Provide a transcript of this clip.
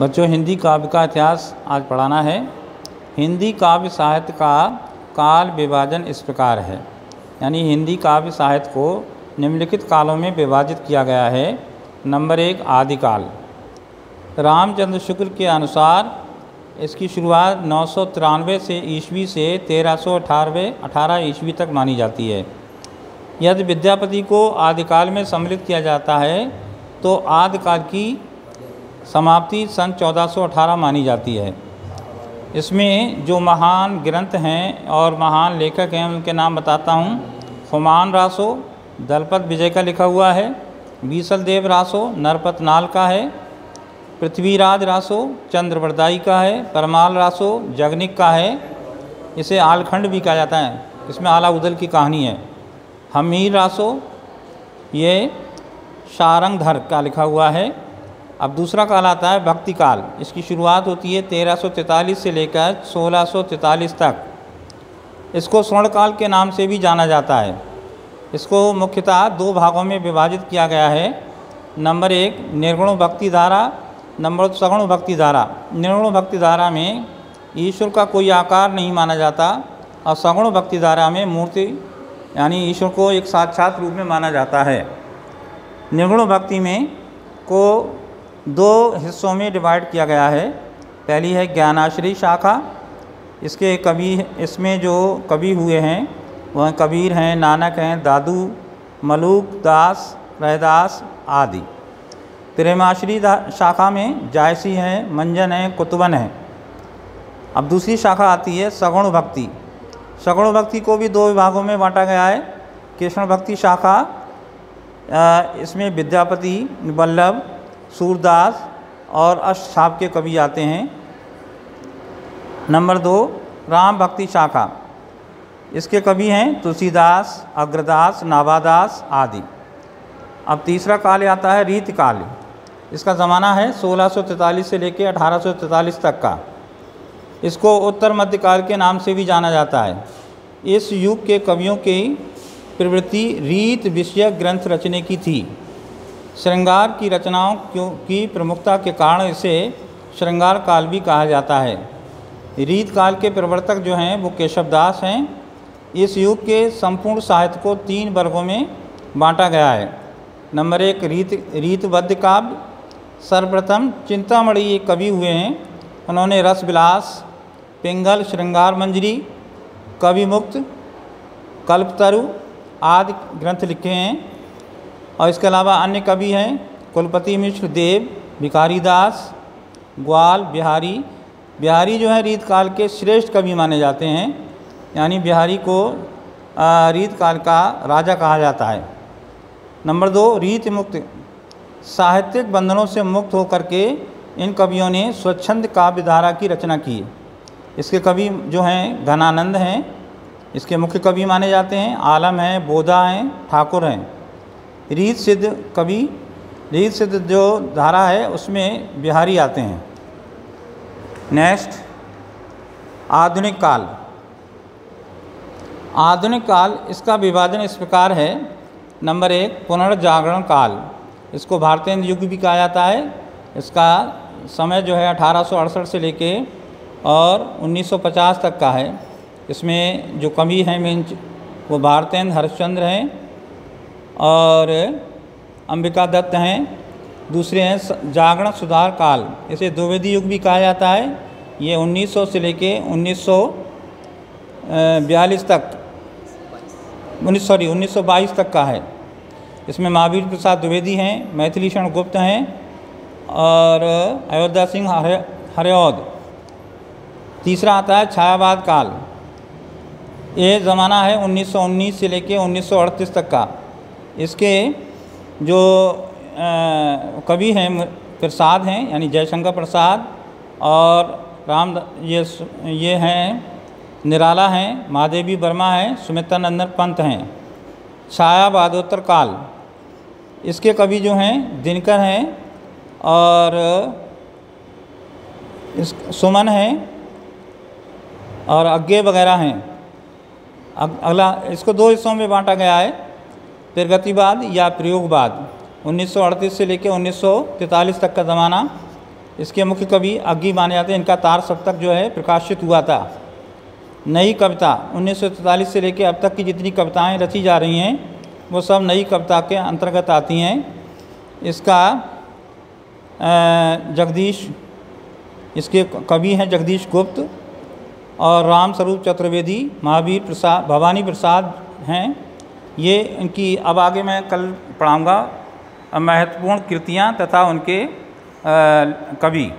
बच्चों, हिंदी काव्य का इतिहास आज पढ़ाना है। हिंदी काव्य साहित्य का काल विभाजन इस प्रकार है। यानी हिंदी काव्य साहित्य को निम्नलिखित कालों में विभाजित किया गया है। नंबर एक, आदिकाल। रामचंद्र शुक्ल के अनुसार इसकी शुरुआत नौ सौ तिरानवे से ईस्वी से तेरह सौ अठारवे, अठारह ईस्वी तक मानी जाती है। यदि विद्यापति को आदिकाल में सम्मिलित किया जाता है तो आदिकाल की समाप्ति सन 1418 मानी जाती है। इसमें जो महान ग्रंथ हैं और महान लेखक हैं, उनके नाम बताता हूँ। हुमान रासो, दलपत विजय का लिखा हुआ है। बीसल देव रासो, नरपत नाल का है। पृथ्वीराज रासो, चंद्रवरदाई का है। परमाल रासो, जगनिक का है। इसे आलखंड भी कहा जाता है। इसमें आला उदल की कहानी है। हमीर रासो, ये शारंगधर का लिखा हुआ है। अब दूसरा काल आता है भक्ति काल। इसकी शुरुआत होती है 1343 से लेकर 1643 तक। इसको स्वर्णकाल के नाम से भी जाना जाता है। इसको मुख्यतः दो भागों में विभाजित किया गया है। नंबर एक, निर्गुण भक्ति धारा नंबर सगुण भक्ति धारा निर्गुण भक्ति धारा में ईश्वर का कोई आकार नहीं माना जाता और सगुण भक्ति धारा में मूर्ति, यानी ईश्वर को एक साक्षात रूप में माना जाता है। निर्गुण भक्ति में को दो हिस्सों में डिवाइड किया गया है। पहली है ज्ञानाश्री शाखा। इसके कवि इसमें जो कवि हुए हैं, वह कबीर हैं, नानक हैं, दादू, मलूक, दास, रहदास आदि। प्रेमाश्री शाखा में जायसी हैं, मंजन हैं, कुतुबन हैं। अब दूसरी शाखा आती है सगुण भक्ति। सगुण भक्ति को भी दो विभागों में बांटा गया है। कृष्ण भक्ति शाखा इसमें विद्यापति, वल्लभ सूरदास और अष्टाप के कवि आते हैं। नंबर दो, राम भक्ति शाखा। इसके कवि हैं तुलसीदास, अग्रदास नाभादास आदि। अब तीसरा काल आता है रीत काल। इसका ज़माना है 1643 से लेकर 1843 तक का। इसको उत्तर मध्यकाल के नाम से भी जाना जाता है। इस युग के कवियों की प्रवृत्ति रीत विषयक ग्रंथ रचने की थी। श्रृंगार की रचनाओं की प्रमुखता के कारण इसे श्रृंगार काल भी कहा जाता है। रीत काल के प्रवर्तक जो हैं, वो केशवदास हैं। इस युग के संपूर्ण साहित्य को तीन वर्गों में बांटा गया है। नंबर एक, रीत रीतबद्ध काव्य। सर्वप्रथम चिंतामणि ये कवि हुए हैं। उन्होंने रस विलास पिंगल, श्रृंगार मंजरी, कविमुक्त, कल्पतरु आदि ग्रंथ लिखे हैं। और इसके अलावा अन्य कवि हैं, कुलपति मिश्र देव, भिखारी दास, ग्वाल, बिहारी। बिहारी जो है, रीत काल के श्रेष्ठ कवि माने जाते हैं। यानी बिहारी को रीत काल का राजा कहा जाता है। नंबर दो, रीत मुक्त। साहित्यिक बंधनों से मुक्त होकर के इन कवियों ने स्वच्छंद काव्य धारा की रचना की। इसके कवि जो हैं, घनानंद हैं। इसके मुख्य कवि माने जाते हैं, आलम हैं बोधा हैं, ठाकुर हैं। रीत सिद्ध कवि, रीत सिद्ध जो धारा है, उसमें बिहारी आते हैं। नेक्स्ट आधुनिक काल। आधुनिक काल, इसका विभाजन इस प्रकार है। नंबर एक, पुनर्जागरण काल। इसको भारतीय युग भी कहा जाता है। इसका समय जो है, अठारह सौ अड़सठ से लेके और 1950 तक का है। इसमें जो कवि हैं मेन वो भारतेंद्र हरिश्चंद्र हैं। और अंबिका दत्त हैं, दूसरे हैं जागरण सुधार काल। इसे द्विवेदी युग भी कहा जाता है। ये 1900 से लेके 1942 तक, उन्नीस, सॉरी 1922 तक का है। इसमें महावीर प्रसाद द्विवेदी हैं, मैथिली क्षण गुप्त हैं और अयोध्या सिंह हरे हरियौद तीसरा आता है छायावाद काल। ये ज़माना है 1919 से लेके 1938 तक का। इसके जो कवि हैं प्रसाद हैं, यानी जयशंकर प्रसाद और राम ये ये हैं, निराला हैं, महादेवी वर्मा हैं सुमित्रा नंदन पंत हैं। छाया बादोत्तर काल। इसके कवि जो हैं, दिनकर हैं और इस, सुमन हैं और अज्ञे वगैरह हैं। अगला, इसको दो हिस्सों में बांटा गया है। प्रगतिवाद या प्रयोगवाद। 1938 से लेकर 1943 तक का ज़माना, इसके मुख्य कवि अग्गी माने जाते हैं, इनका तार सप्तक जो है प्रकाशित हुआ था। नई कविता, उन्नीस से लेकर अब तक की जितनी कविताएँ रची जा रही हैं, वो सब नई कविता के अंतर्गत आती हैं। इसका जगदीश, इसके कवि हैं जगदीश गुप्त और राम स्वरूप चतुर्वेदी, महावीर प्रसाद, भवानी प्रसाद हैं। ये इनकी अब आगे मैं कल पढ़ाऊँगा महत्वपूर्ण कृतियाँ तथा उनके कवि।